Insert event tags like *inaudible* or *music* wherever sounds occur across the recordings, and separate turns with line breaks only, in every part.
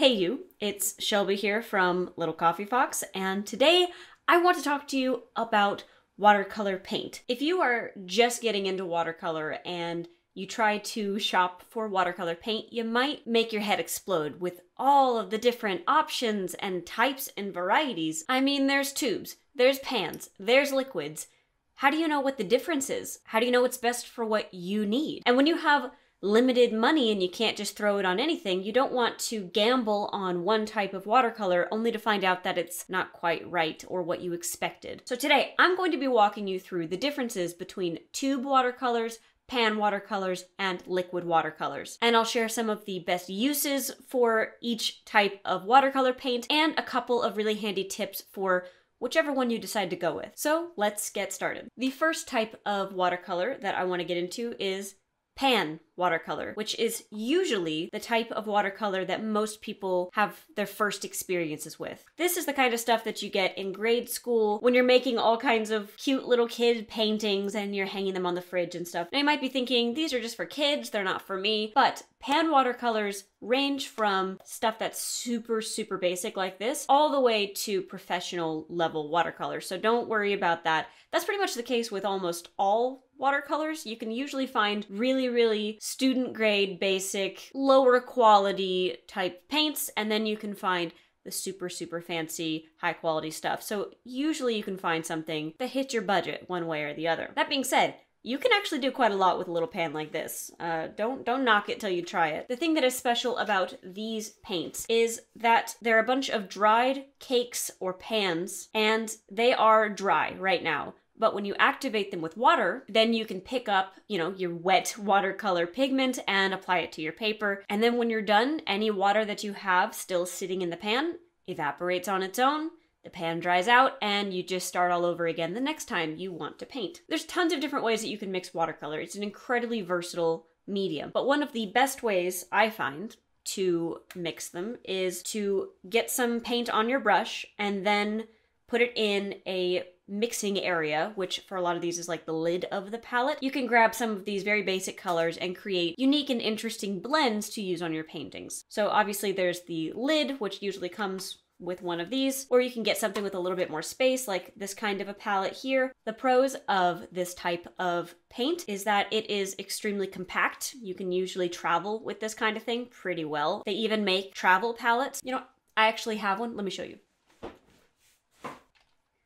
Hey you, it's Shelby here from Little Coffee Fox, and today I want to talk to you about watercolor paint. If you are just getting into watercolor and you try to shop for watercolor paint, you might make your head explode with all of the different options and types and varieties. I mean, there's tubes, there's pans, there's liquids. How do you know what the difference is? How do you know what's best for what you need? And when you have limited money and you can't just throw it on anything, you don't want to gamble on one type of watercolor only to find out that it's not quite right or what you expected. So today I'm going to be walking you through the differences between tube watercolors, pan watercolors, and liquid watercolors. And I'll share some of the best uses for each type of watercolor paint and a couple of really handy tips for whichever one you decide to go with. So let's get started. The first type of watercolor that I want to get into is pan watercolor, which is usually the type of watercolor that most people have their first experiences with. This is the kind of stuff that you get in grade school when you're making all kinds of cute little kid paintings and you're hanging them on the fridge and stuff. Now you might be thinking, these are just for kids, they're not for me, but pan watercolors range from stuff that's super, super basic like this, all the way to professional level watercolors. So don't worry about that. That's pretty much the case with almost all watercolors. You can usually find really, really student grade, basic, lower quality type paints, and then you can find the super, super fancy, high quality stuff. So usually you can find something that hits your budget one way or the other. That being said, you can actually do quite a lot with a little pan like this. Uh, don't don't knock it till you try it. The thing that is special about these paints is that they're a bunch of dried cakes or pans, and they are dry right now. But when you activate them with water, then you can pick up, you know, your wet watercolor pigment and apply it to your paper. And then when you're done, any water that you have still sitting in the pan evaporates on its own. The pan dries out and you just start all over again the next time you want to paint. There's tons of different ways that you can mix watercolor. It's an incredibly versatile medium. But one of the best ways I find to mix them is to get some paint on your brush and then put it in a mixing area, which for a lot of these is like the lid of the palette, you can grab some of these very basic colors and create unique and interesting blends to use on your paintings. So obviously there's the lid, which usually comes with one of these, or you can get something with a little bit more space, like this kind of a palette here. The pros of this type of paint is that it is extremely compact. You can usually travel with this kind of thing pretty well. They even make travel palettes. You know, I actually have one. Let me show you.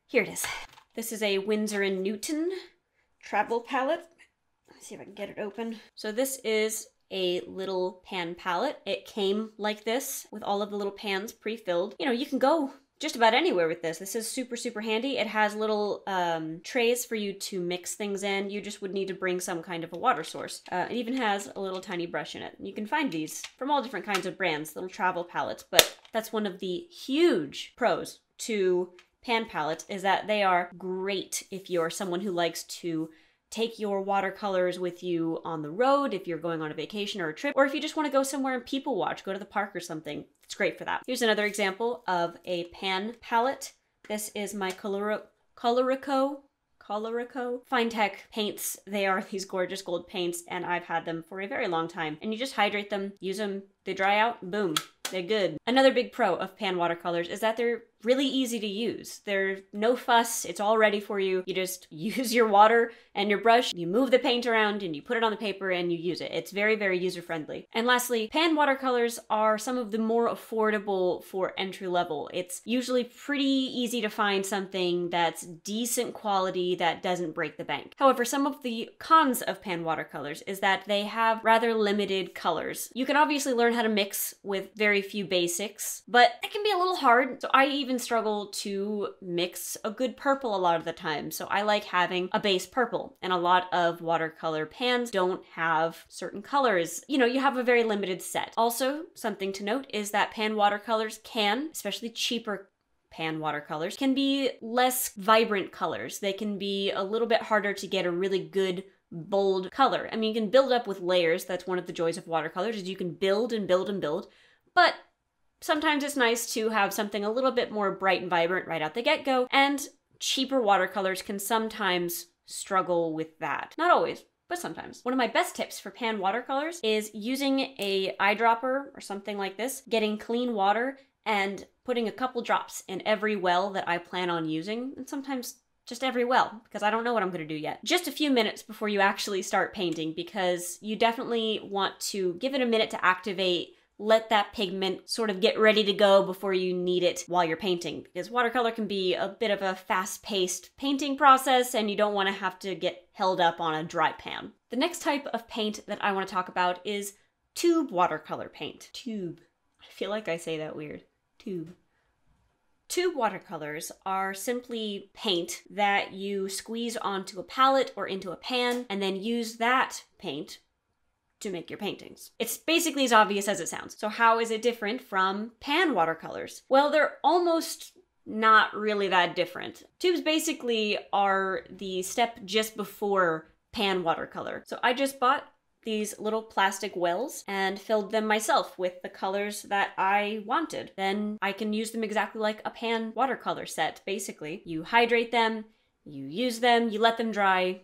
Here it is. This is a Winsor & Newton travel palette. Let's see if I can get it open. So this is a little pan palette. It came like this with all of the little pans pre-filled. You know, you can go just about anywhere with this. This is super, super handy. It has little um, trays for you to mix things in. You just would need to bring some kind of a water source. Uh, it even has a little tiny brush in it. You can find these from all different kinds of brands, little travel palettes, but that's one of the huge pros to pan palettes is that they are great if you're someone who likes to take your watercolors with you on the road if you're going on a vacation or a trip, or if you just want to go somewhere and people watch, go to the park or something. It's great for that. Here's another example of a pan palette. This is my Color Colorico Colorico Finetec paints. They are *laughs* these gorgeous gold paints, and I've had them for a very long time. And you just hydrate them, use them, they dry out, boom, they're good. Another big pro of pan watercolors is that they're really easy to use. They're no fuss, it's all ready for you. You just *laughs* use your water and your brush, you move the paint around and you put it on the paper and you use it. It's very, very user friendly. And lastly, pan watercolors are some of the more affordable for entry level. It's usually pretty easy to find something that's decent quality that doesn't break the bank. However, some of the cons of pan watercolors is that they have rather limited colors. You can obviously learn how to mix with very few basics, but it can be a little hard. So I even struggle to mix a good purple a lot of the time. So I like having a base purple and a lot of watercolor pans don't have certain colors. You know, you have a very limited set. Also, something to note is that pan watercolors can, especially cheaper pan watercolors, can be less vibrant colors. They can be a little bit harder to get a really good bold color. I mean, you can build up with layers. That's one of the joys of watercolors is you can build and build and build. But sometimes it's nice to have something a little bit more bright and vibrant right out the get-go, and cheaper watercolors can sometimes struggle with that. Not always, but sometimes. One of my best tips for pan watercolors is using a eyedropper or something like this, getting clean water and putting a couple drops in every well that I plan on using, and sometimes just every well, because I don't know what I'm going to do yet. Just a few minutes before you actually start painting, because you definitely want to give it a minute to activate let that pigment sort of get ready to go before you need it while you're painting because watercolor can be a bit of a fast-paced painting process and you don't want to have to get held up on a dry pan. The next type of paint that I want to talk about is tube watercolor paint. Tube. I feel like I say that weird. Tube. Tube watercolors are simply paint that you squeeze onto a palette or into a pan and then use that paint to make your paintings. It's basically as obvious as it sounds. So how is it different from pan watercolors? Well, they're almost not really that different. Tubes basically are the step just before pan watercolor. So I just bought these little plastic wells and filled them myself with the colors that I wanted. Then I can use them exactly like a pan watercolor set, basically. You hydrate them, you use them, you let them dry,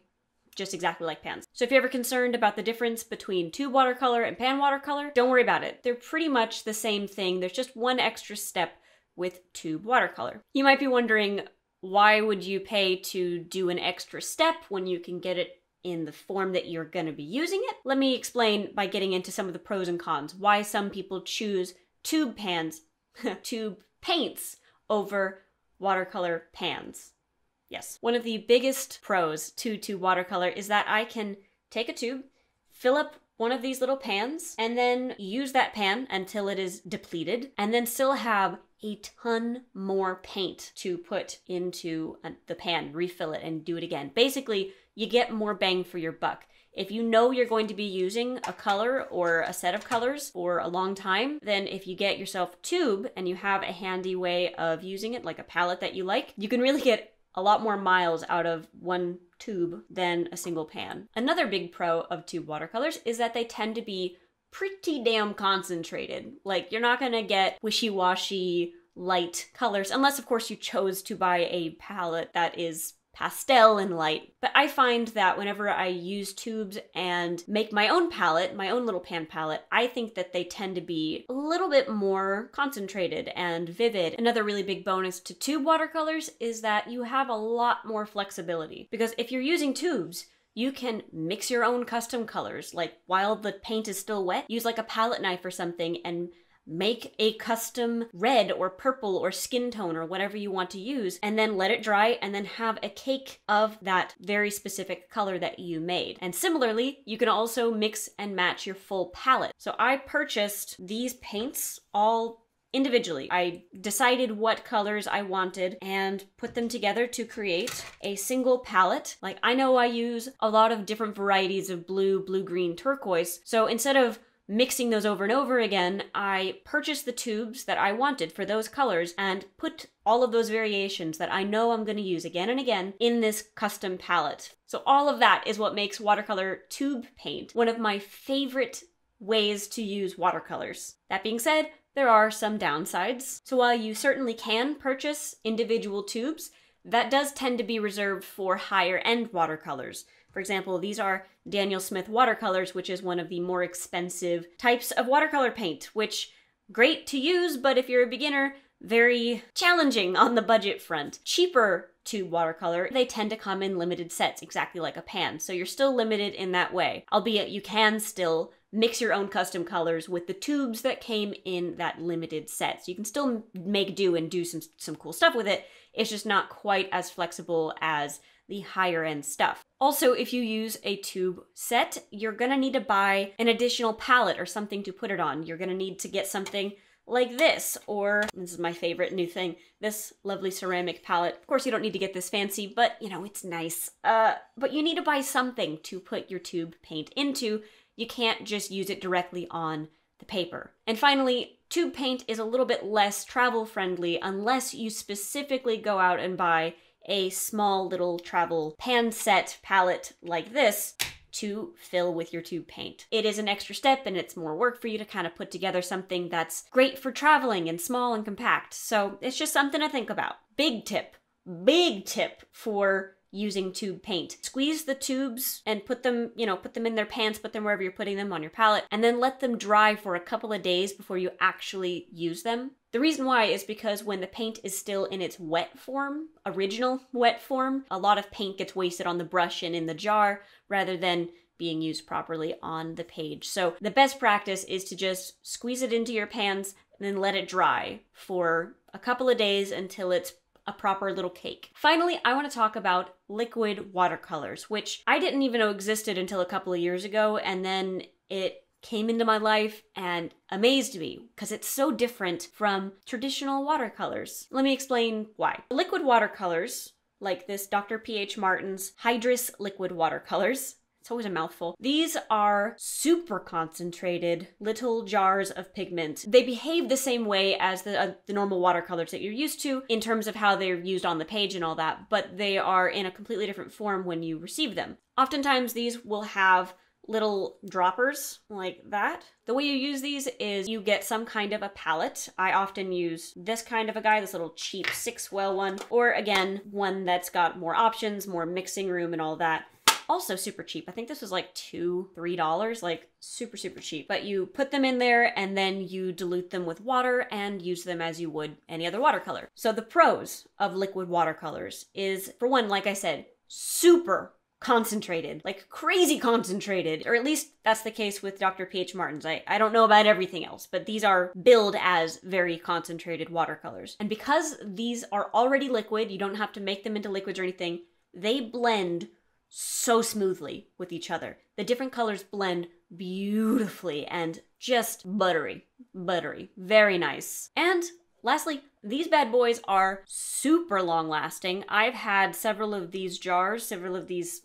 just exactly like pans. So if you're ever concerned about the difference between tube watercolor and pan watercolor, don't worry about it. They're pretty much the same thing. There's just one extra step with tube watercolor. You might be wondering, why would you pay to do an extra step when you can get it in the form that you're going to be using it? Let me explain by getting into some of the pros and cons, why some people choose tube pans, *laughs* tube paints over watercolor pans. Yes. One of the biggest pros to to watercolor is that I can take a tube, fill up one of these little pans, and then use that pan until it is depleted, and then still have a ton more paint to put into uh, the pan, refill it, and do it again. Basically, you get more bang for your buck. If you know you're going to be using a color or a set of colors for a long time, then if you get yourself tube and you have a handy way of using it, like a palette that you like, you can really get a lot more miles out of one tube than a single pan. Another big pro of tube watercolors is that they tend to be pretty damn concentrated. Like, you're not gonna get wishy washy light colors, unless, of course, you chose to buy a palette that is pastel and light. But I find that whenever I use tubes and make my own palette, my own little pan palette, I think that they tend to be a little bit more concentrated and vivid. Another really big bonus to tube watercolors is that you have a lot more flexibility. Because if you're using tubes, you can mix your own custom colors. Like while the paint is still wet, use like a palette knife or something and make a custom red or purple or skin tone or whatever you want to use, and then let it dry and then have a cake of that very specific color that you made. And similarly, you can also mix and match your full palette. So I purchased these paints all individually. I decided what colors I wanted and put them together to create a single palette. Like I know I use a lot of different varieties of blue, blue, green, turquoise. So instead of mixing those over and over again, I purchased the tubes that I wanted for those colors and put all of those variations that I know I'm going to use again and again in this custom palette. So all of that is what makes watercolor tube paint one of my favorite ways to use watercolors. That being said, there are some downsides. So while you certainly can purchase individual tubes, that does tend to be reserved for higher end watercolors. For example, these are Daniel Smith watercolors, which is one of the more expensive types of watercolor paint, which great to use, but if you're a beginner, very challenging on the budget front. Cheaper tube watercolor, they tend to come in limited sets, exactly like a pan, so you're still limited in that way. Albeit you can still mix your own custom colors with the tubes that came in that limited set. So you can still make do and do some, some cool stuff with it. It's just not quite as flexible as the higher end stuff. Also, if you use a tube set, you're gonna need to buy an additional palette or something to put it on. You're gonna need to get something like this, or this is my favorite new thing, this lovely ceramic palette. Of course, you don't need to get this fancy, but you know, it's nice. Uh, but you need to buy something to put your tube paint into. You can't just use it directly on the paper. And finally, tube paint is a little bit less travel friendly unless you specifically go out and buy a small little travel pan set palette like this to fill with your tube paint. It is an extra step and it's more work for you to kind of put together something that's great for traveling and small and compact. So it's just something to think about. Big tip, big tip for using tube paint. Squeeze the tubes and put them, you know, put them in their pants, put them wherever you're putting them on your palette, and then let them dry for a couple of days before you actually use them. The reason why is because when the paint is still in its wet form, original wet form, a lot of paint gets wasted on the brush and in the jar rather than being used properly on the page. So the best practice is to just squeeze it into your pans and then let it dry for a couple of days until it's a proper little cake. Finally, I want to talk about liquid watercolors, which I didn't even know existed until a couple of years ago, and then it came into my life and amazed me because it's so different from traditional watercolors. Let me explain why. Liquid watercolors, like this Dr. P.H. Martin's Hydrus liquid watercolors, it's always a mouthful. These are super concentrated little jars of pigment. They behave the same way as the, uh, the normal watercolors that you're used to in terms of how they're used on the page and all that, but they are in a completely different form when you receive them. Oftentimes, these will have little droppers like that. The way you use these is you get some kind of a palette. I often use this kind of a guy, this little cheap six well one, or again, one that's got more options, more mixing room and all that also super cheap. I think this was like two, three dollars, like super, super cheap. But you put them in there and then you dilute them with water and use them as you would any other watercolor. So the pros of liquid watercolors is, for one, like I said, super concentrated, like crazy concentrated, or at least that's the case with Dr. P.H. Martin's. I, I don't know about everything else, but these are billed as very concentrated watercolors. And because these are already liquid, you don't have to make them into liquids or anything, they blend so smoothly with each other. The different colors blend beautifully and just buttery. Buttery. Very nice. And lastly, these bad boys are super long lasting. I've had several of these jars, several of these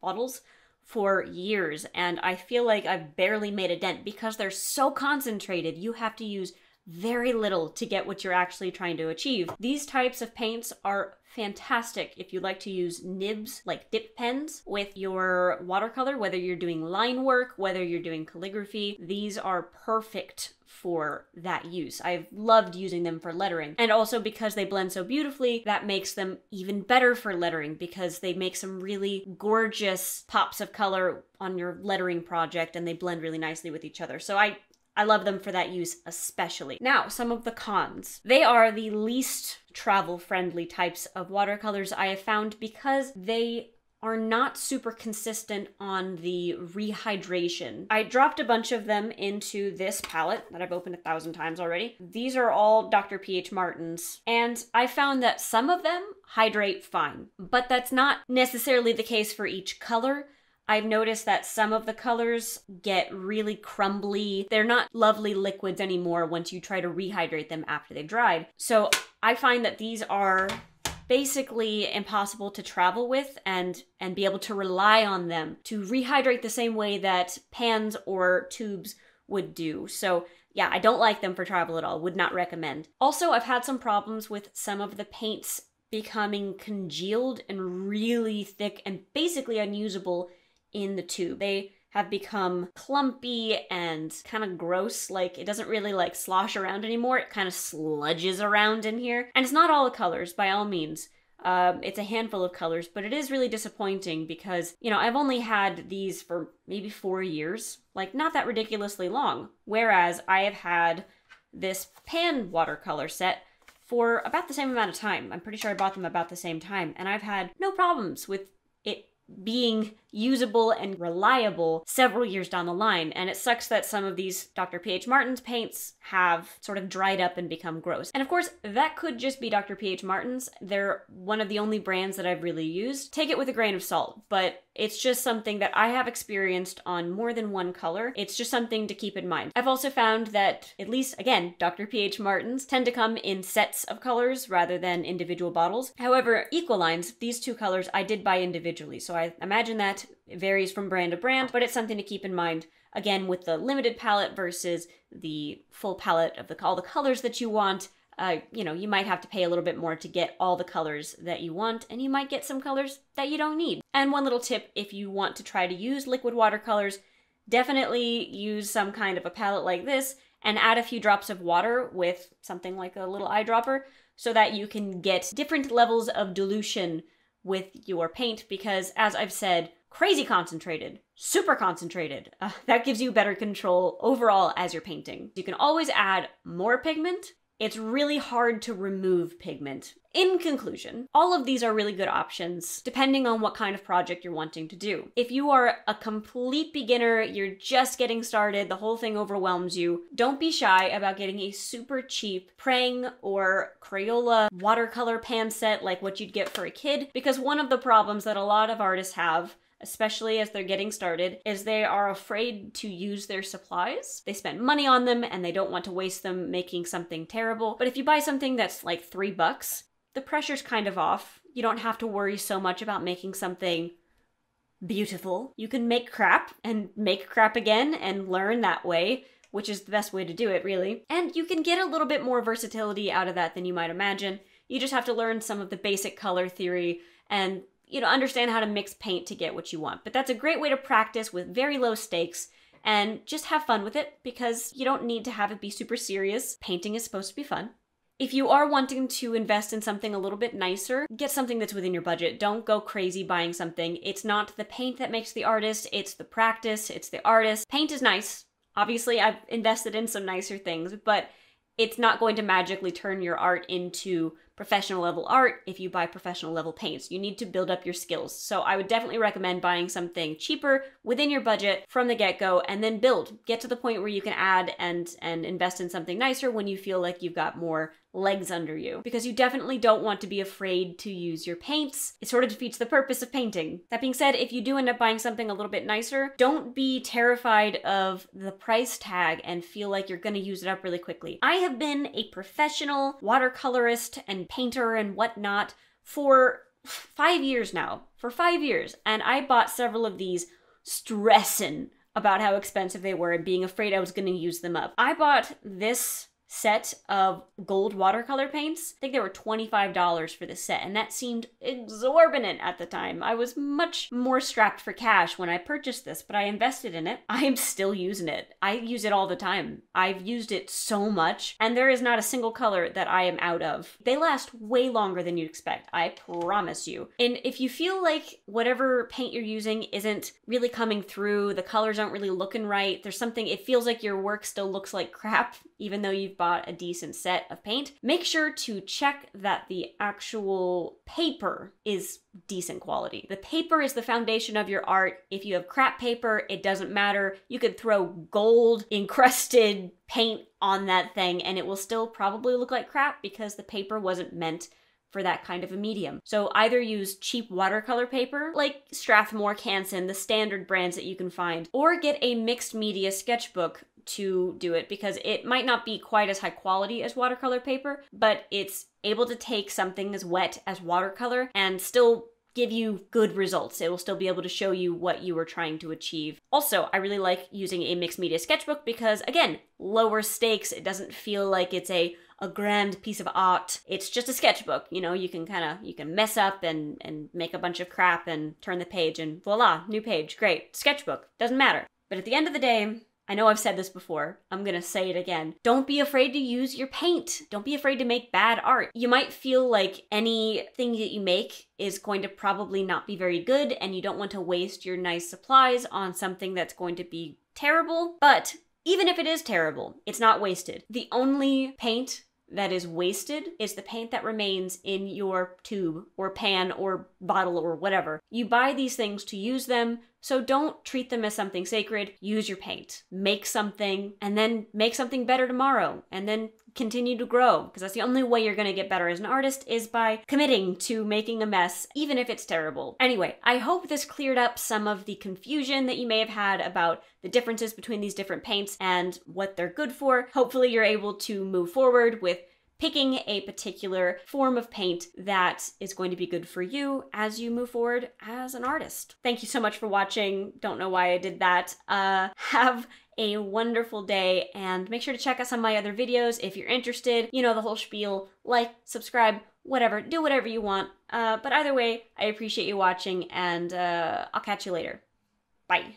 bottles for years, and I feel like I've barely made a dent because they're so concentrated. You have to use very little to get what you're actually trying to achieve. These types of paints are fantastic if you like to use nibs like dip pens with your watercolor, whether you're doing line work, whether you're doing calligraphy. These are perfect for that use. I've loved using them for lettering. And also because they blend so beautifully, that makes them even better for lettering because they make some really gorgeous pops of color on your lettering project and they blend really nicely with each other. So I I love them for that use especially. Now, some of the cons. They are the least travel friendly types of watercolors I have found because they are not super consistent on the rehydration. I dropped a bunch of them into this palette that I've opened a thousand times already. These are all Dr. P.H. Martin's, and I found that some of them hydrate fine, but that's not necessarily the case for each color. I've noticed that some of the colors get really crumbly. They're not lovely liquids anymore once you try to rehydrate them after they've dried. So I find that these are basically impossible to travel with and and be able to rely on them to rehydrate the same way that pans or tubes would do. So yeah, I don't like them for travel at all. Would not recommend. Also, I've had some problems with some of the paints becoming congealed and really thick and basically unusable in the tube. They have become clumpy and kind of gross. Like it doesn't really like slosh around anymore. It kind of sludges around in here. And it's not all the colors by all means. Um, it's a handful of colors, but it is really disappointing because, you know, I've only had these for maybe four years, like not that ridiculously long. Whereas I have had this pan watercolor set for about the same amount of time. I'm pretty sure I bought them about the same time, and I've had no problems with it being usable and reliable several years down the line. And it sucks that some of these Dr. P.H. Martin's paints have sort of dried up and become gross. And of course, that could just be Dr. P.H. Martin's. They're one of the only brands that I've really used. Take it with a grain of salt, but it's just something that I have experienced on more than one color. It's just something to keep in mind. I've also found that, at least again, Dr. P.H. Martin's tend to come in sets of colors rather than individual bottles. However, Ecolines, these two colors I did buy individually, so I imagine that varies from brand to brand, but it's something to keep in mind. Again, with the limited palette versus the full palette of the all the colors that you want, uh, you know, you might have to pay a little bit more to get all the colors that you want, and you might get some colors that you don't need. And one little tip if you want to try to use liquid watercolors, definitely use some kind of a palette like this and add a few drops of water with something like a little eyedropper so that you can get different levels of dilution with your paint because, as I've said, crazy concentrated, super concentrated. Uh, *laughs* that gives you better control overall as you're painting. You can always add more pigment. It's really hard to remove pigment. In conclusion, all of these are really good options depending on what kind of project you're wanting to do. If you are a complete beginner, you're just getting started, the whole thing overwhelms you, don't be shy about getting a super cheap Prang or Crayola watercolor pan set like what you'd get for a kid because one of the problems that a lot of artists have especially as they're getting started, is they are afraid to use their supplies. They spend money on them and they don't want to waste them making something terrible. But if you buy something that's like three bucks, the pressure's kind of off. You don't have to worry so much about making something beautiful. You can make crap and make crap again and learn that way, which is the best way to do it, really. And you can get a little bit more versatility out of that than you might imagine. You just have to learn some of the basic color theory and you know, understand how to mix paint to get what you want. But that's a great way to practice with very low stakes and just have fun with it because you don't need to have it be super serious. Painting is supposed to be fun. If you are wanting to invest in something a little bit nicer, get something that's within your budget. Don't go crazy buying something. It's not the paint that makes the artist, it's the practice, it's the artist. Paint is nice. Obviously, I've invested in some nicer things, but it's not going to magically turn your art into professional level art if you buy professional level paints. You need to build up your skills. So I would definitely recommend buying something cheaper within your budget from the get-go and then build. Get to the point where you can add and and invest in something nicer when you feel like you've got more legs under you because you definitely don't want to be afraid to use your paints. It sort of defeats the purpose of painting. That being said, if you do end up buying something a little bit nicer, don't be terrified of the price tag and feel like you're going to use it up really quickly. I have been a professional watercolorist and painter and whatnot for five years now. For five years. And I bought several of these stressing about how expensive they were and being afraid I was going to use them up. I bought this set of gold watercolor paints. I think they were $25 for this set, and that seemed exorbitant at the time. I was much more strapped for cash when I purchased this, but I invested in it. *laughs* I am still using it. I use it all the time. I've used it so much, and there is not a single color that I am out of. They last way longer than you'd expect, I promise you. And if you feel like whatever paint you're using isn't really coming through, the colors aren't really looking right, there's something, it feels like your work still looks like *laughs* crap, even though you've bought a decent set of paint, make sure to check that the actual paper is decent quality. The paper is the foundation of your art. If you have crap paper, it doesn't matter. You could throw gold encrusted paint on that thing and it will still probably look like crap because the paper wasn't meant for that kind of a medium. So either use cheap watercolor paper like Strathmore Canson, the standard brands that you can find, or get a mixed media sketchbook to do it because it might not be quite as high quality as watercolor paper, but it's able to take something as wet as watercolor and still give you good results. It will still be able to show you what you were trying to achieve. Also, I really like using a mixed media sketchbook because again, lower stakes. It doesn't feel like it's a a grand piece of art. It's just a sketchbook. You know, you can kind of you can mess up and and make a bunch of crap and turn the page and voila, new page. Great. Sketchbook. Doesn't matter. But at the end of the day, I know I've said this before. I'm gonna say it again. Don't be afraid to use your paint. Don't be afraid to make bad art. You might feel like anything that you make is going to probably not be very good and you don't want to waste your nice supplies on something that's going to be terrible. But even if it is terrible, it's not wasted. The only paint that is wasted is the paint that remains in your tube or pan or bottle or whatever. You buy these things to use them so don't treat them as something sacred. Use your paint. Make something and then make something better tomorrow and then continue to grow because that's the only way you're going to get better as an artist is by committing to making a mess even if it's terrible. Anyway, I hope this cleared up some of the confusion that you may have had about the differences between these different paints and what they're good for. Hopefully you're able to move forward with picking a particular form of paint that is going to be good for you as you move forward as an artist. Thank you so much for watching. Don't know why I did that. Uh, *laughs* have a wonderful day and make sure to check out some of my other videos if you're interested. You know the whole spiel. Like, subscribe, whatever. Do whatever you want. Uh, but either way, I appreciate you watching and uh, I'll catch you later. Bye.